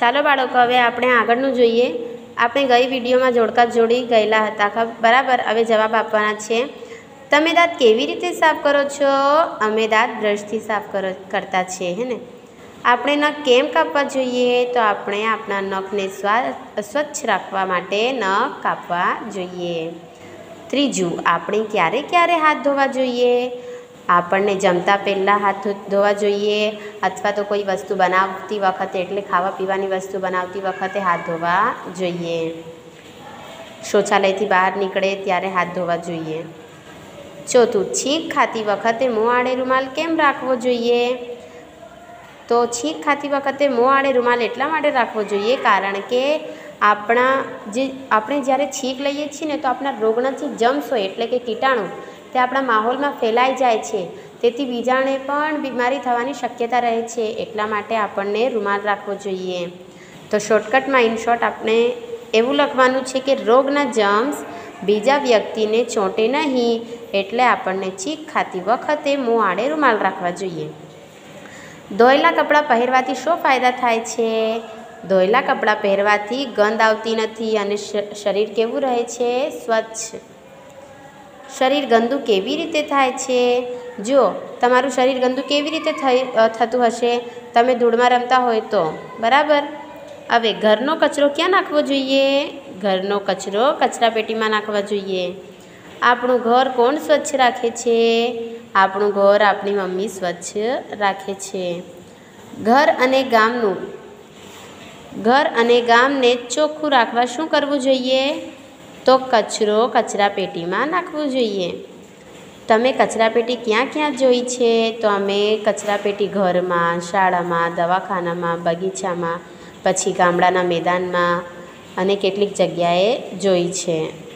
ચાલો બાળકો, હવે આપણે આગળનું જોઈએ. આપણે ગઈ વિડીયોમાં જોડકા જોડી ગયેલા હતા બરાબર? હવે જવાબ આપવાના છે. તમે દાંત કેવી રીતે સાફ કરો છો? અમે દાંત બ્રશથી સાફ કરો, કરતા છીએ, હે ને? આપણે નખ કેમ કાપવા જોઈએ? તો આપણે આપણા નખને સ્વા, સ્વચ્છ રાખવા માટે નખ કાપવા જોઈએ. ત્રીજું, આપણે ક્યારે ક્યારે હાથ ધોવા જોઈએ? આપણને જમતા પહેલાં હાથ ધોવા જોઈએ. અથવા તો કોઈ વસ્તુ બનાવતી વખતે, એટલે ખાવા પીવાની વસ્તુ બનાવતી વખતે હાથ ધોવા જોઈએ. શૌચાલયથી બહાર નીકળે ત્યારે હાથ ધોવા જોઈએ. ચોથું, છીંક ખાતી વખતે મોં આડે રૂમાલ કેમ રાખવો જોઈએ? તો છીંક ખાતી વખતે મોં આડે રૂમાલ એટલા માટે રાખવો જોઈએ કારણ કે આપણા જે, આપણે જ્યારે છીંક લઈએ છીએ ને, તો આપણા રોગનાથી જમશો એટલે કે કીટાણુ તે આપણા માહોલમાં ફેલાઈ જાય છે. તેથી બીજાને પણ બીમારી થવાની શક્યતા રહે છે એટલા માટે આપણને રૂમાલ રાખવો જોઈએ. તો શોર્ટકટમાં ઇન શોર્ટ આપણે એવું લખવાનું છે કે રોગના જમ્સ બીજા વ્યક્તિને ચોંટે નહીં એટલે આપણને ચીક ખાતી વખતે મોં આડે રૂમાલ રાખવા જોઈએ. ધોયેલા કપડાં પહેરવાથી શું ફાયદા થાય છે? ધોયેલા કપડાં પહેરવાથી ગંધ આવતી નથી અને શરીર કેવું રહે છે? સ્વચ્છ શરીર ગંદુ કેવી રીતે થાય છે? જો તમારું શરીર ગંદુ કેવી રીતે થઈ થતું હશે? તમે ધૂળમાં રમતા હોય તો. બરાબર? હવે ઘરનો કચરો ક્યાં નાખવો જોઈએ? ઘરનો કચરો કચરાપેટીમાં નાખવા જોઈએ. આપણું ઘર કોણ સ્વચ્છ રાખે છે? આપણું ઘર આપણી મમ્મી સ્વચ્છ રાખે છે. ઘર અને ગામનું, ઘર અને ગામને ચોખ્ખું રાખવા શું કરવું જોઈએ? તો કચરો કચરાપેટીમાં નાખવું જોઈએ. તમે કચરાપેટી ક્યાં ક્યાં જોઈ છે? તો અમે કચરાપેટી ઘરમાં, શાળામાં, દવાખાનામાં, બગીચામાં, પછી ગામડાના મેદાનમાં અને કેટલીક જગ્યાએ જોઈ છે.